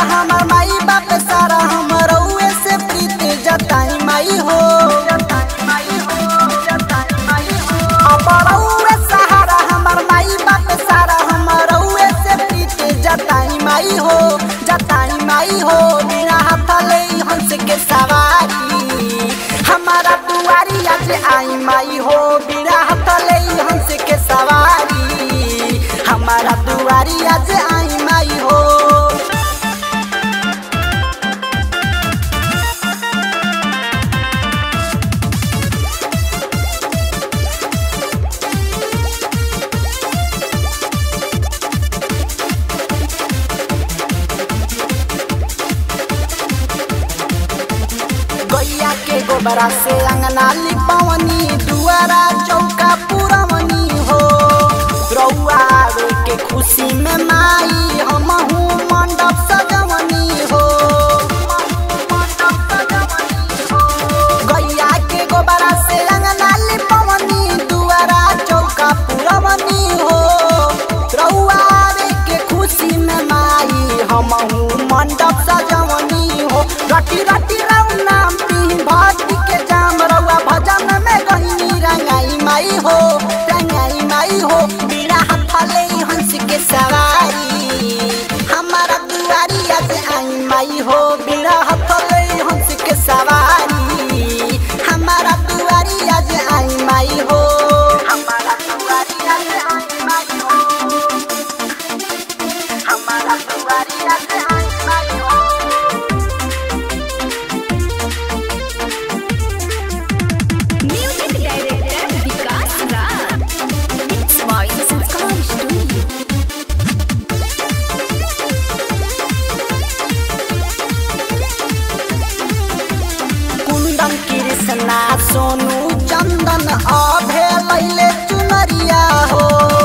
हमर माई बाप सारा हमर से प्रीत जताई माई हो। सहारा हमर माई बाप सारा हमर से प्रीत जताई माई हो। जताई माई हो, बिना हंस के सवारी। हमारा दुआरी आज आई माई हो, बिना हाथ ले हंस के सवारी। हमारा दुआरी आज आई माई हो। बरा से अंगना पवनी दुआरा चौका पुरवनी हो। रौआ के खुशी में माई, हम मंडप सजवनी हो। गैया के गोबरा से अंगना पवनी दुआरा चौका पुरवनी हो। रौआ के खुशी में माई, हम मंडप सजवनी हो। रटी रटी कृष्णा सोनू चंदन आ भेल चुनरिया हो।